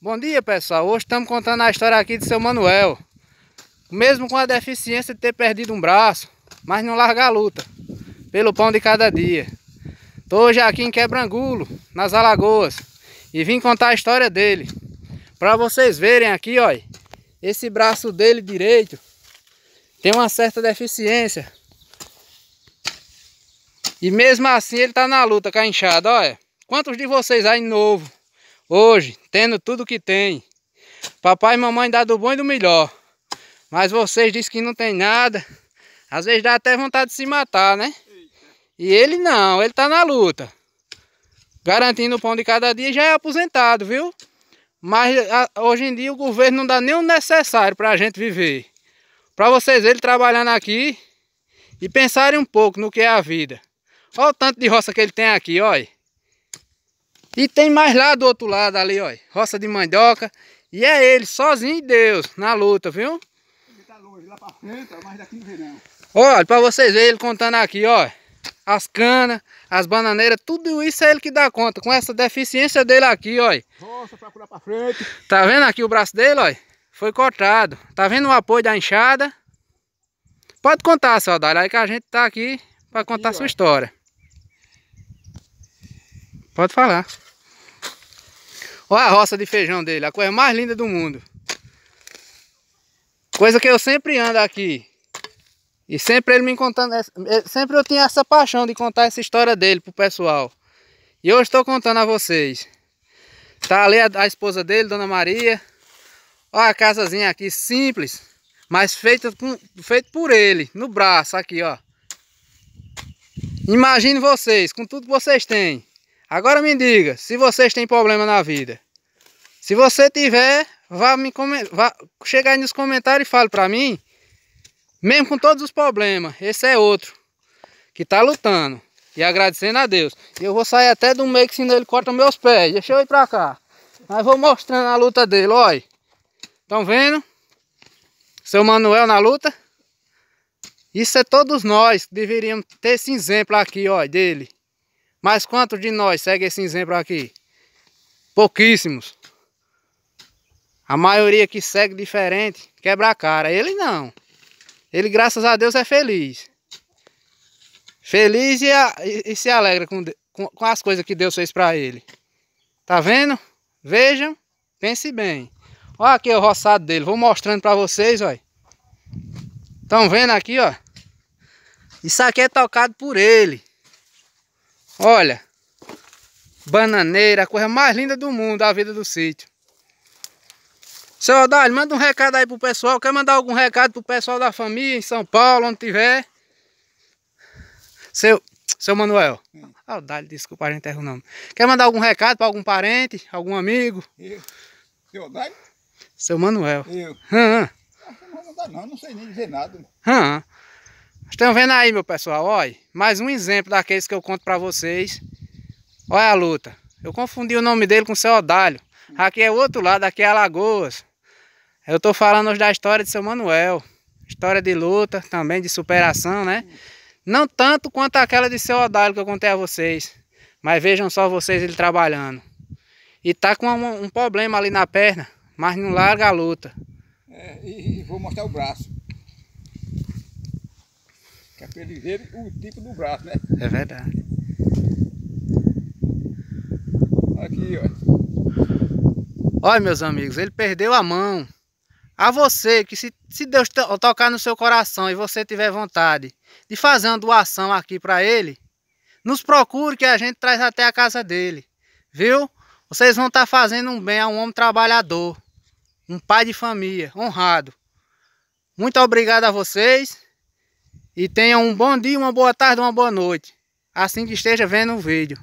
Bom dia pessoal, hoje estamos contando a história aqui de seu Manuel. Mesmo com a deficiência de ter perdido um braço Mas não larga a luta Pelo pão de cada dia. Estou hoje aqui em Quebrangulo, nas Alagoas E vim contar a história dele. Para vocês verem aqui, ó Esse braço dele direito Tem uma certa deficiência. E mesmo assim ele está na luta com a enxada, olha Quantos de vocês aí novo Hoje, tendo tudo que tem. Papai e mamãe dá do bom e do melhor. Mas vocês dizem que não tem nada. Às vezes dá até vontade de se matar, né? E ele não, ele tá na luta. Garantindo o pão de cada dia já é aposentado, viu? Mas a, hoje em dia o governo não dá nem o necessário para a gente viver. Para vocês verem trabalhando aqui e pensarem um pouco no que é a vida. Olha o tanto de roça que ele tem aqui, olha. E tem mais lá do outro lado ali, ó. Roça de mandioca. E é ele, sozinho e Deus, na luta, viu? Ele tá longe, lá pra frente, mas daqui não vem não. Olha, pra vocês verem ele contando aqui, ó. As canas, as bananeiras, tudo isso é ele que dá conta. Com essa deficiência dele aqui, ó. Roça pra pra frente. Tá vendo aqui o braço dele, ó? Foi cortado. Tá vendo o apoio da enxada? Pode contar, saudade, aí que a gente tá aqui pra contar a sua história. Pode falar. Olha a roça de feijão dele, a coisa mais linda do mundo. Coisa que eu sempre ando aqui. E sempre ele me contando, sempre eu tinha essa paixão de contar essa história dele pro pessoal. E hoje estou contando a vocês. Tá ali a, a, esposa dele, Dona Maria. Olha a casazinha aqui, simples. Mas feita, com, feita por ele, no braço, aqui ó. Imagine vocês, com tudo que vocês têm. Agora me diga, se vocês têm problema na vida. Se você tiver, vá me vá chegar aí nos comentários e fale para mim. Mesmo com todos os problemas, esse é outro. Que tá lutando. E agradecendo a Deus. Eu vou sair até do meio que senão ele corta meus pés. Deixa eu ir pra cá. Mas vou mostrando a luta dele, olha. Estão vendo? Seu Manuel na luta. Isso é todos nós que deveríamos ter esse exemplo aqui, ó, dele. Mas quantos de nós segue esse exemplo aqui? Pouquíssimos. A maioria que segue diferente quebra a cara. Ele não. Ele, graças a Deus, é feliz. Feliz e, a, e, e se alegra com, com, com, as coisas que Deus fez para ele. Tá vendo? Vejam, pense bem. Olha aqui o roçado dele. Vou mostrando para vocês, olha. Estão vendo aqui, ó. Isso aqui é tocado por ele. Olha, bananeira, a coisa mais linda do mundo, a vida do sítio. Seu Odalho, manda um recado aí pro pessoal. Quer mandar algum recado pro pessoal da família em São Paulo, onde tiver? Seu, seu Manuel. Hum. Odalho, desculpa, a gente erra o nome. Quer mandar algum recado para algum parente, algum amigo? Eu. Seu Odalho? Seu Manuel. Eu. Hum. Não, não, não sei nem dizer nada. Hum. Estão vendo aí, meu pessoal, olha, mais um exemplo daqueles que eu conto para vocês. Olha a luta. Eu confundi o nome dele com o seu Odalho. Aqui é o outro lado, aqui é Alagoas. Eu estou falando hoje da história de seu Manuel. História de luta, também de superação, né? Não tanto quanto aquela de seu Odalho que eu contei a vocês. Mas vejam só vocês ele trabalhando. E tá com um, um problema ali na perna, mas não larga a luta. É, e vou mostrar o braço. Que é para eles verem o tipo do braço, né? É verdade. Aqui, ó. Olha, meus amigos, ele perdeu a mão. A você, que se, se Deus tocar no seu coração e você tiver vontade de fazer uma doação aqui para ele, nos procure que a gente traz até a casa dele. Viu? Vocês vão estar tá fazendo um bem a um homem trabalhador. Um pai de família, honrado. Muito obrigado a vocês. E tenham um bom dia, uma boa tarde, uma boa noite. Assim que esteja vendo o vídeo.